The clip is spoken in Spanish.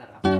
la.